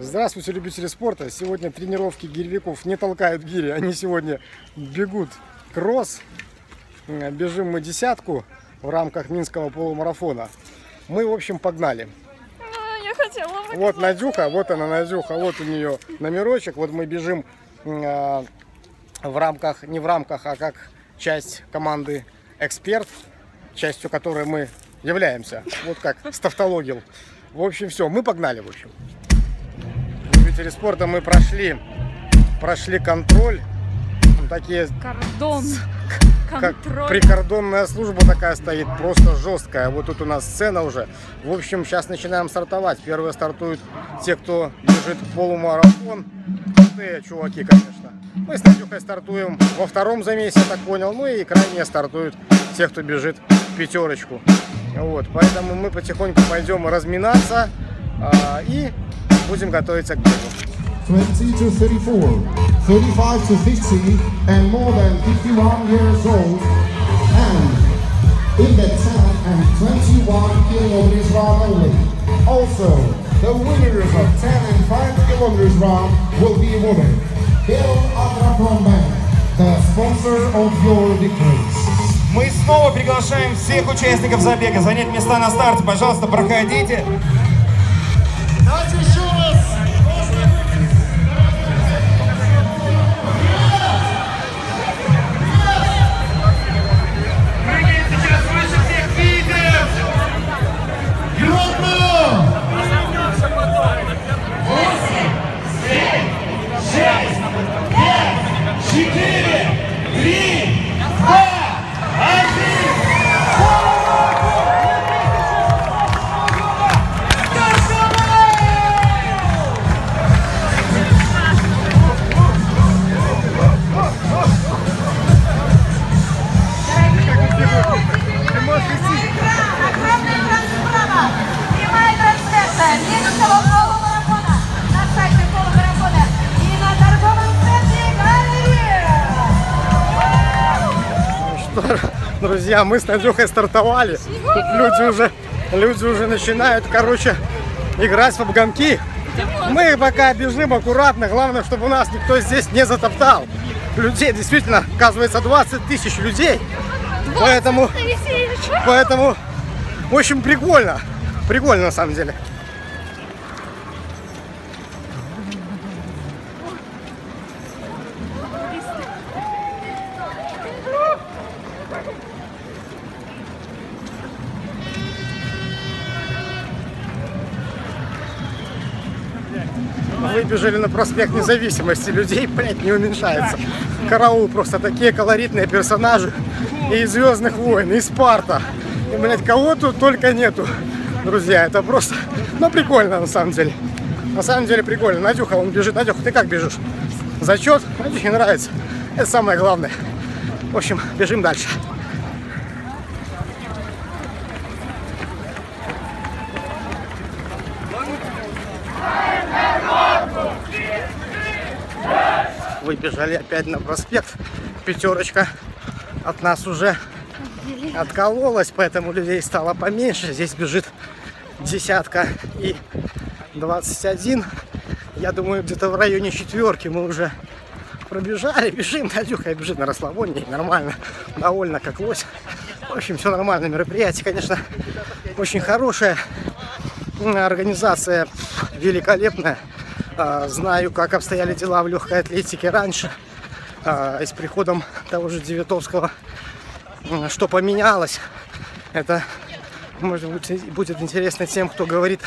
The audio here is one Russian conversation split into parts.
Здравствуйте, любители спорта. Сегодня тренировки гиревиков не толкают гири. Они сегодня бегут кросс. Бежим мы десятку в рамках Минского полумарафона. Мы, в общем, погнали. А, я хотела. Вот Надюха, вот она Надюха, вот у нее номерочек. Вот мы бежим э, в рамках, не в рамках, а как часть команды «Эксперт», частью которой мы являемся. Вот как ставтологил. В общем, все, мы погнали, в общем. Любители спорта мы прошли, прошли контроль. Там такие Кордон. как Контроль. прикордонная служба такая стоит, просто жесткая. Вот тут у нас сцена уже. В общем, сейчас начинаем стартовать. Первые стартуют те, кто бежит полумарафон. Крутые чуваки, конечно. Мы с Надюхой стартуем во втором замесе, я так понял. Ну и крайние стартуют те, кто бежит пятерочку. Вот, поэтому мы потихоньку пойдем разминаться а, и будем готовиться к бегу. 20 to 34, 35 to 50, and more than 51 years old. And in the 10 and 21 kilometers round only. Also, the winners of 10 and 5 kilometers round will be a woman. Bill Abraham Bank, the sponsor of your victories. Мы снова приглашаем всех участников забега занять места на старте. Пожалуйста, проходите. Давайте еще друзья, мы с Надюхой стартовали. Тут люди уже, люди уже начинают, короче, играть в обгонки. Мы пока бежим аккуратно, главное, чтобы у нас никто здесь не затоптал. Людей действительно, оказывается, 20 тысяч людей. Поэтому, поэтому, в общем, прикольно. Прикольно на самом деле. Выбежали на проспект независимости. Людей, блядь, не уменьшается. Караул просто такие колоритные персонажи. И из Звездных войн, и Спарта. И, блядь, кого тут только нету. Друзья, это просто, ну, прикольно на самом деле. На самом деле прикольно. Надюха, он бежит. Надюха, ты как бежишь? Зачет? Надюхе нравится. Это самое главное. В общем, бежим дальше. Выбежали опять на проспект. Пятерочка от нас уже откололась, поэтому людей стало поменьше. Здесь бежит десятка и 21. Я думаю, где-то в районе четверки мы уже пробежали. Бежим, Надюха бежит на расслабоне. Нормально, довольно как лось. В общем, все нормально. Мероприятие, конечно, очень хорошее. Организация великолепная. А, Знаю, как обстояли дела в легкой атлетике раньше. А, И с приходом того же Девятовского что поменялось. Это может быть будет интересно тем, кто говорит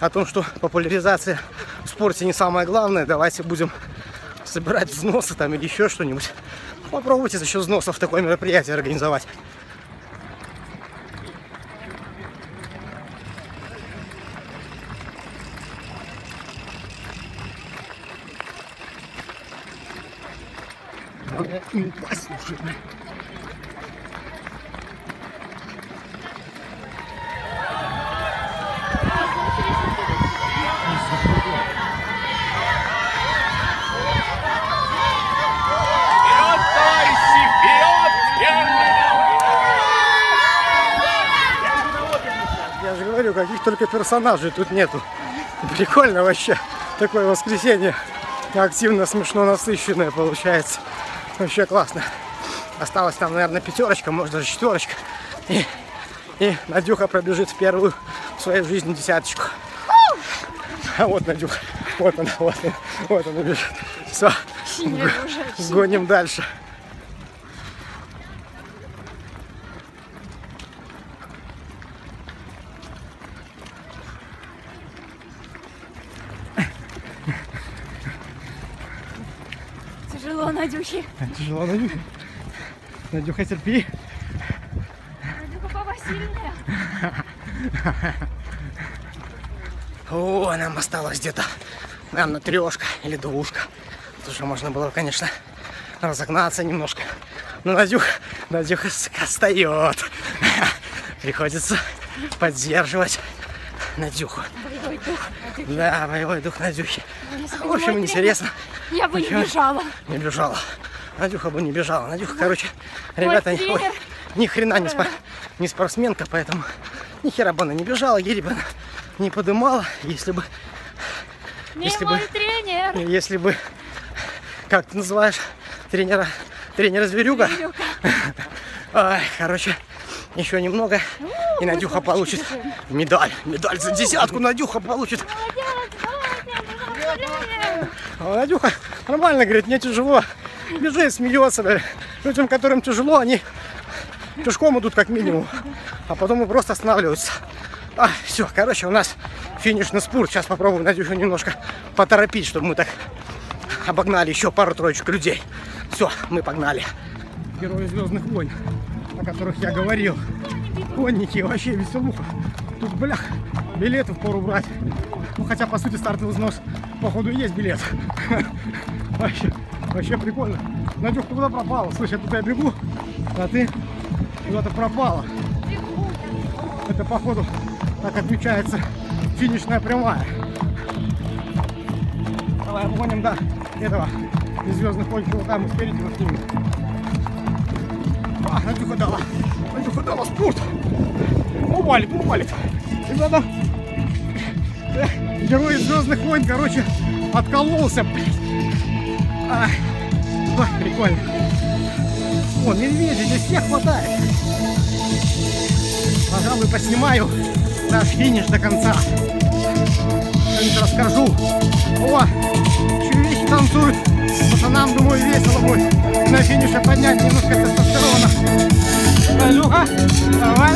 о том, что популяризация в спорте не самое главное. Давайте будем собирать взносы там или еще что-нибудь. Попробуйте за счет взносов такое мероприятие организовать. Вперед, товарищи, вперед! Я же говорю, каких только персонажей тут нету. Прикольно вообще. Такое воскресенье. Активно, смешно, насыщенное получается. Вообще классно. Осталось там, наверное, пятерочка, может даже четверочка. И, и Надюха пробежит в первую в своей жизни десяточку. А вот Надюха. Вот она, вот она, вот она бежит. Все, гоним дальше. Тяжело, Надюхе. Тяжело, Надюха. Надюха, терпи. Надюха папа сильная. О, нам осталось где-то, наверное, трешка или двушка. Тут уже можно было, конечно, разогнаться немножко. Но Надюха, Надюха отстает. Приходится поддерживать Надюху. Боевой дух. Надюхи. Да, боевой дух Надюхи. В общем, интересно. Я бы не Почему? бежала. Не бежала. Надюха бы не бежала. Надюха, короче, ребята, ой, тренер. ни хрена не, спа- не спортсменка, поэтому ни хера бы она не бежала, еле бы она не подымала, если бы, Не Если мой бы- тренер. если бы, как ты называешь, тренера, тренера зверюга. Зверюга. Ай, короче, еще немного, и Надюха получит медаль. Медаль за десятку Надюха получит. Надюха нормально говорит, мне тяжело. Бежит, смеется. говорит. Людям, которым тяжело, они пешком идут как минимум. А потом и просто останавливаются. А, все, короче, у нас финишный спорт. Сейчас попробуем Надюху немножко поторопить, чтобы мы так обогнали еще пару-троечку людей. Все, мы погнали. Герои Звездных войн, о которых я говорил. Конники, вообще веселуха. Тут, блях, билеты в пору брать. Ну, хотя, по сути, стартовый взнос, походу, есть билет. Вообще, вообще прикольно. Надюх, ты куда пропала? Слышь, я туда бегу, а ты куда-то пропала. Это, походу, так отмечается финишная прямая. Давай обгоним до этого из звездных войн чувака, мы спереди вас снимем. А, Надюха дала. Надюха дала спорт. Упалит, упалит. Ребята, э, герой Звездных войн, короче, откололся, ой, прикольно. О, медведи, здесь всех хватает. Пожалуй, поснимаю наш финиш до конца. Что-нибудь расскажу. О, чувихи танцуют. Пацанам, думаю, весело будет на финише поднять немножко тестостерона. Надюха, давай,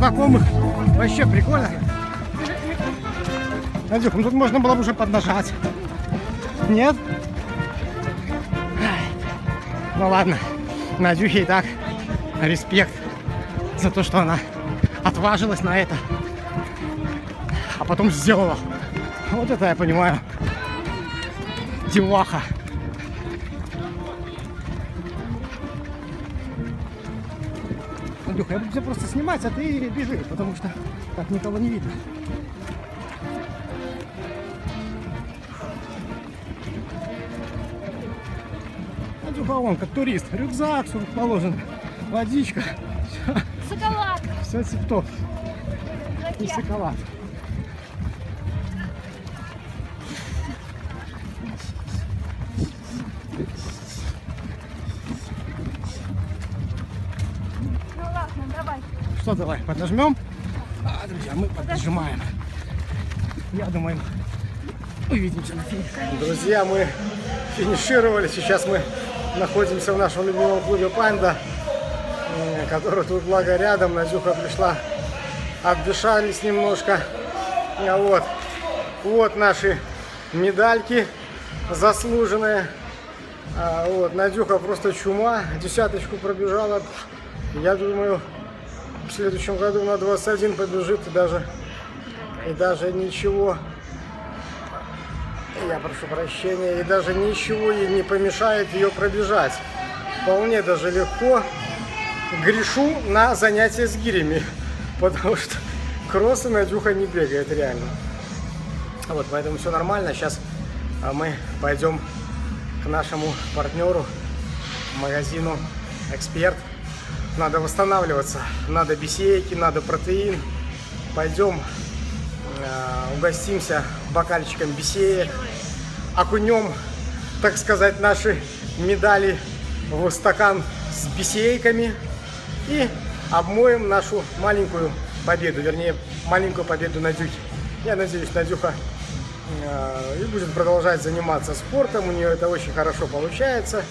знакомых. Вообще прикольно. Надюх, ну тут можно было бы уже поднажать. Нет? Ну ладно, Надюхе и так респект за то, что она отважилась на это, а потом сделала. Вот это я понимаю. Деваха. Надюха, я буду тебя просто снимать, а ты бежи, потому что так никого не видно. Надюха, он как турист. Рюкзак, все положено. Водичка. Шоколад. Все тип-топ. И шоколад. Что, давай, поднажмем? А, друзья, мы поджимаем. Я думаю, увидимся на финише. Друзья, мы финишировали. Сейчас мы находимся в нашем любимом клубе Панда, м, который тут благо рядом. Надюха пришла, отдышались немножко. А вот, вот наши медальки заслуженные. А, вот, Надюха просто чума, десяточку пробежала. Я думаю, в следующем году на 21 побежит и даже, и даже ничего. Я прошу прощения, и даже ничего ей не помешает ее пробежать. Вполне даже легко грешу на занятия с гирями, потому что кроссы Надюха не бегает реально. Вот, поэтому все нормально. Сейчас а, мы пойдем к нашему партнеру, магазину Эксперт. Надо восстанавливаться. Надо бисейки, надо протеин. Пойдем э, угостимся бокальчиком бисеек. Окунем, так сказать, наши медали в стакан с бисейками. И обмоем нашу маленькую победу. Вернее, маленькую победу Надюхи. Я надеюсь, Надюха э, и будет продолжать заниматься спортом. У нее это очень хорошо получается.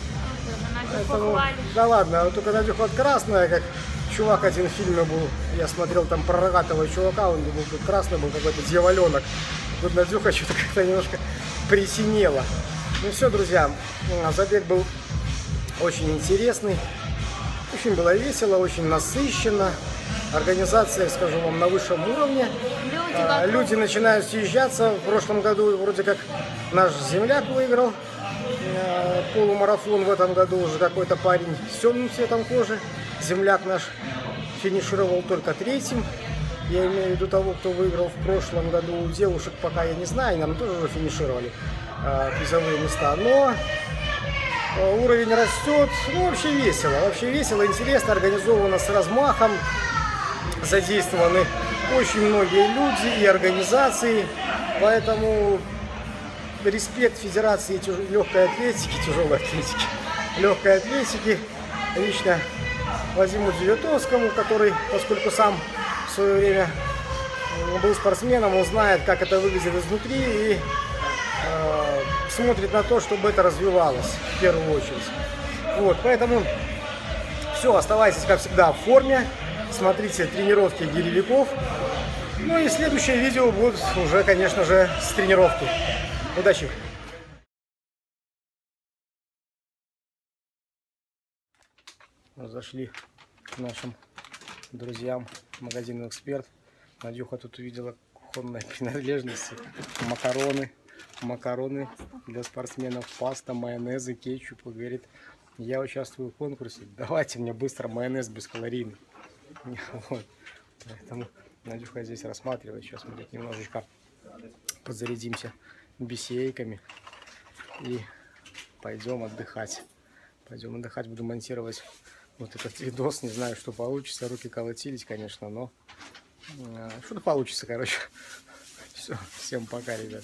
Поэтому, да ладно, вот только Надюха вот красная, как чувак один в фильме был. Я смотрел там про рогатого чувака, он был тут красный, был какой-то дьяволенок. Тут Надюха что-то как-то немножко присинела. Ну все, друзья, м, забег был очень интересный. Очень было весело, очень насыщенно. Организация, скажу вам, на высшем уровне. Люди А. Люди начинают съезжаться. В прошлом году вроде как наш земляк выиграл полумарафон. В этом году уже какой-то парень с темным цветом кожи. Земляк наш финишировал только третьим. Я имею в виду того, кто выиграл в прошлом году. У девушек пока я не знаю, наверное, тоже уже финишировали э, призовые места. Но э, уровень растет. Ну, вообще весело. Вообще весело, интересно, организовано с размахом задействованы очень многие люди и организации, поэтому респект Федерации тяж- легкой атлетики, тяжелой атлетики, легкой атлетики, лично Владимиру Девятовскому, который, поскольку сам в свое время м, был спортсменом, он знает, как это выглядит изнутри и э, смотрит на то, чтобы это развивалось в первую очередь. Вот, поэтому все, оставайтесь, как всегда, в форме. Смотрите тренировки гиревиков. Ну и следующее видео будет уже, конечно же, с тренировки. Удачи! Зашли к нашим друзьям в магазин «Эксперт». Надюха тут увидела кухонные принадлежности. Макароны, макароны для спортсменов, паста, майонезы, кетчуп. И говорит, я участвую в конкурсе, давайте мне быстро майонез бескалорийный. Вот. Поэтому Надюха здесь рассматривает. Сейчас мы тут немножечко подзарядимся бисейками и пойдем отдыхать. Пойдем отдыхать, буду монтировать вот этот видос. Не знаю, что получится. Руки колотились, конечно, но э, что-то получится, короче. Все, всем пока, ребят.